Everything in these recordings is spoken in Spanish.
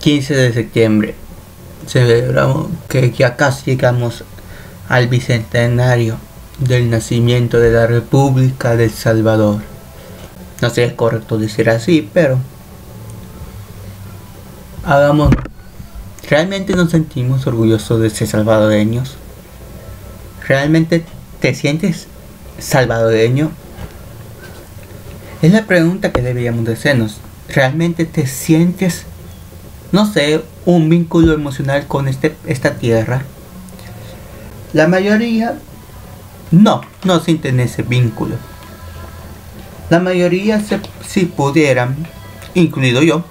15 de septiembre celebramos que ya casi llegamos al bicentenario del nacimiento de la República del Salvador. No sé si es correcto decir así, pero hagamos. ¿Realmente nos sentimos orgullosos de ser salvadoreños? ¿Realmente te sientes salvadoreño? Es la pregunta que deberíamos de hacernos. ¿Realmente te sientes, no sé, un vínculo emocional con este, esta tierra? La mayoría no, no sienten ese vínculo. La mayoría, si pudieran, incluido yo,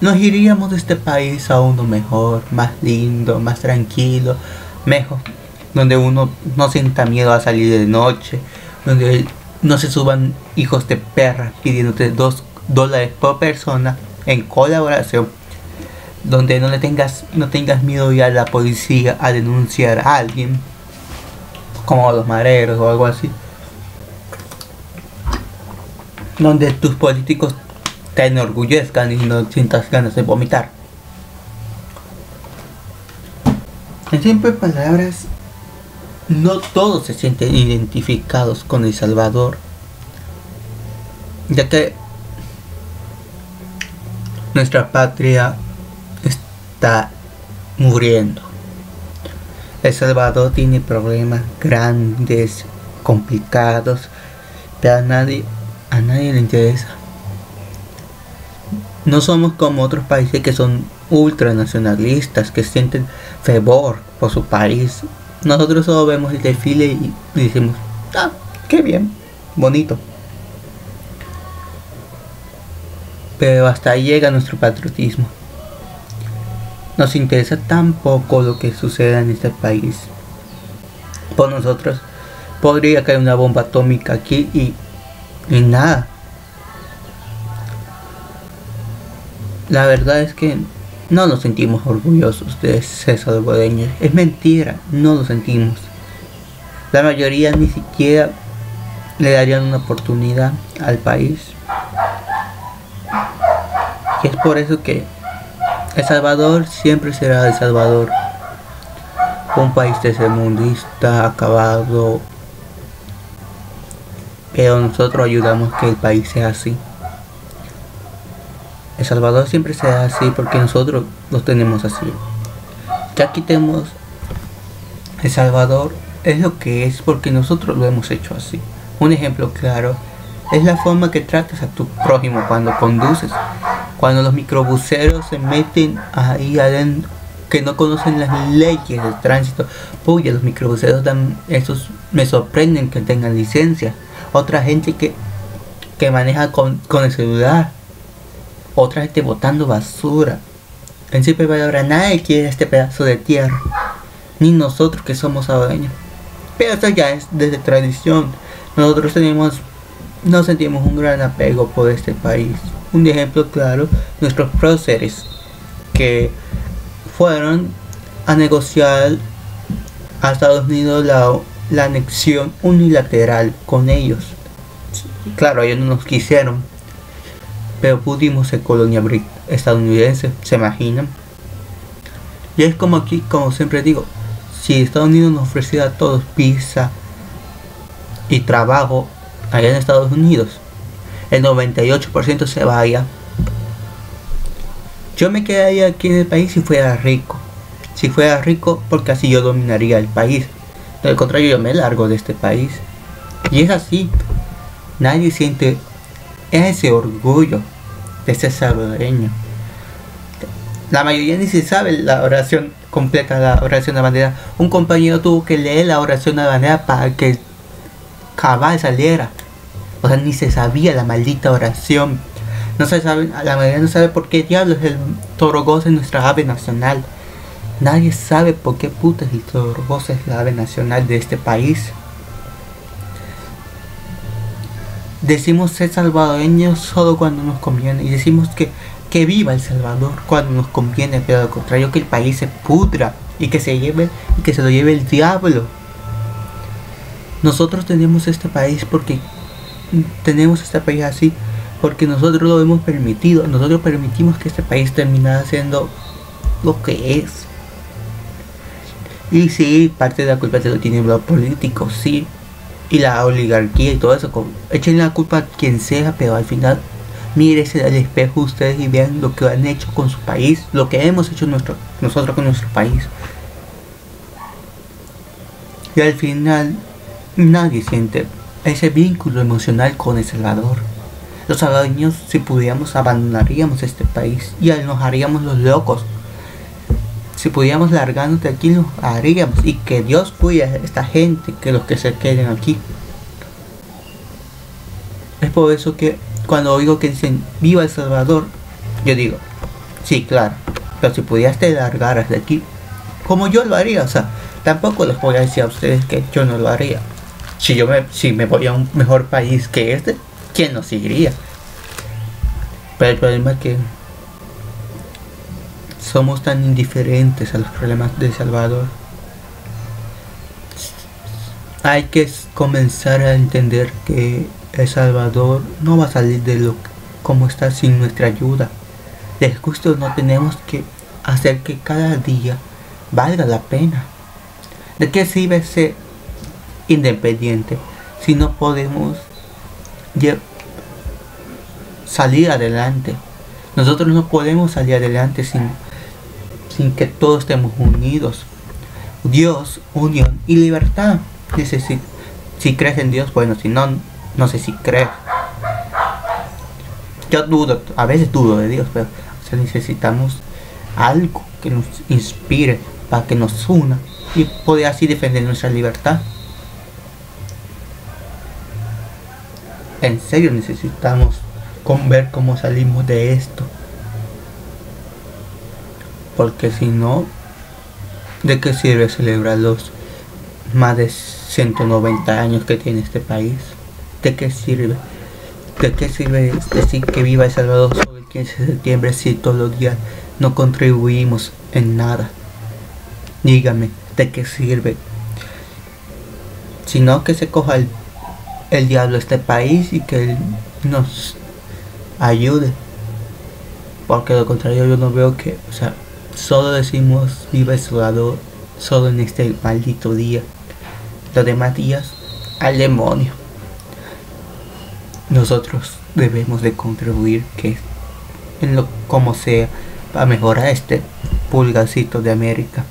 nos iríamos de este país a uno mejor, más lindo, más tranquilo, mejor, donde uno no sienta miedo a salir de noche, donde no se suban hijos de perra pidiéndote dos dólares por persona en colaboración, donde no le tengas, no tengas miedo ir a la policía a denunciar a alguien, como los mareros o algo así, donde tus políticos te enorgullezcan y no sientas ganas de vomitar. En simples palabras, no todos se sienten identificados con El Salvador, ya que nuestra patria está muriendo. El Salvador tiene problemas grandes, complicados, pero a nadie, a nadie le interesa. No somos como otros países que son ultranacionalistas, que sienten fervor por su país. Nosotros solo vemos el desfile y decimos, ah, qué bien, bonito. Pero hasta ahí llega nuestro patriotismo. Nos interesa tan poco lo que suceda en este país. Por nosotros podría caer una bomba atómica aquí y, y nada. La verdad es que no nos sentimos orgullosos de ser salvadoreños. Es mentira, no lo sentimos. La mayoría ni siquiera le darían una oportunidad al país. Y es por eso que El Salvador siempre será El Salvador. Un país tercermundista, acabado. Pero nosotros ayudamos que el país sea así. El Salvador siempre será así porque nosotros lo tenemos así. Ya quitemos El Salvador es lo que es porque nosotros lo hemos hecho así. Un ejemplo claro es la forma que tratas a tu prójimo cuando conduces. Cuando los microbuseros se meten ahí adentro, que no conocen las leyes del tránsito. Puya, los microbuseros dan, esos me sorprenden que tengan licencia. Otra gente que, que maneja con, con el celular otra gente botando basura. En simple palabra, nadie quiere este pedazo de tierra, ni nosotros que somos dueños. Pero eso ya es desde tradición. Nosotros tenemos, no sentimos un gran apego por este país. Un ejemplo claro, nuestros próceres que fueron a negociar a Estados Unidos la, la anexión unilateral con ellos. Claro, ellos no nos quisieron, pero pudimos ser colonia estadounidense, ¿se imaginan? Y es como aquí, como siempre digo, si Estados Unidos nos ofreciera a todos pizza y trabajo allá en Estados Unidos, el 98% se vaya. Yo me quedaría aquí en el país si fuera rico. Si fuera rico, porque así yo dominaría el país. De contrario, yo me largo de este país. Y es así. Nadie siente ese orgullo de ser salvadoreño. La mayoría ni se sabe la oración completa, la oración de bandera. Un compañero tuvo que leer la oración de bandera para que cabal saliera. O sea, ni se sabía la maldita oración. No se sabe, la mayoría no sabe por qué diablos el torogoz es nuestra ave nacional. Nadie sabe por qué putas el torogoz es la ave nacional de este país. Decimos ser salvadoreños solo cuando nos conviene y decimos que, que viva El Salvador cuando nos conviene, pero al contrario que el país se pudra y que se lleve y que se lo lleve el diablo. Nosotros tenemos este país porque tenemos este país así porque nosotros lo hemos permitido, nosotros permitimos que este país termine siendo lo que es. Y sí, parte de la culpa se lo tienen los políticos, sí. Y la oligarquía y todo eso. Echen la culpa a quien sea, pero al final mírese al espejo ustedes y vean lo que han hecho con su país, lo que hemos hecho nuestro, nosotros con nuestro país. Y al final nadie siente ese vínculo emocional con El Salvador. Los salvadoreños, si pudiéramos, abandonaríamos este país y nos haríamos los locos. Si pudiéramos largarnos de aquí, lo haríamos. Y que Dios cuide a esta gente, que los que se queden aquí. Es por eso que cuando oigo que dicen viva El Salvador, yo digo, sí, claro. Pero si pudieras largar de aquí, como yo lo haría, o sea, tampoco les voy a decir a ustedes que yo no lo haría. Si yo me, si me voy a un mejor país que este, ¿quién nos seguiría? Pero el problema es que somos tan indiferentes a los problemas de Salvador. Hay que comenzar a entender que El Salvador no va a salir de lo como está sin nuestra ayuda. De justo no tenemos que hacer que cada día valga la pena. ¿De qué sirve ser independiente si no podemos salir adelante. Nosotros no podemos salir adelante sin, sin que todos estemos unidos. Dios, unión y libertad. si crees en Dios, bueno, si no, no sé si crees. Yo dudo, a veces dudo de Dios, pero necesitamos algo que nos inspire para que nos una y poder así defender nuestra libertad. En serio necesitamos con ver cómo salimos de esto. Porque si no, ¿de qué sirve celebrar los más de 190 años que tiene este país? ¿De qué sirve? ¿De qué sirve decir que viva El Salvador sobre el 15 de septiembre si todos los días no contribuimos en nada? Dígame, ¿de qué sirve? Sino que se coja el, el diablo este país y que nos ayude. Porque de lo contrario yo no veo que, o sea, solo decimos viva el Salvador, solo en este maldito día. Los demás días al demonio. Nosotros debemos de contribuir que en lo como sea para mejorar este pulgacito de América.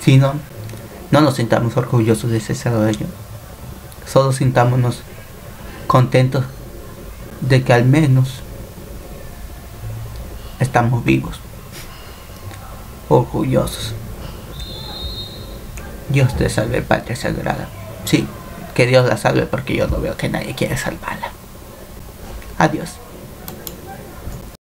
Si no, no nos sintamos orgullosos de ese salvadoreño. Solo sintámonos contentos de que al menos estamos vivos, orgullosos. Dios te salve, Patria Sagrada. Sí, que Dios la salve porque yo no veo que nadie quiere salvarla. Adiós.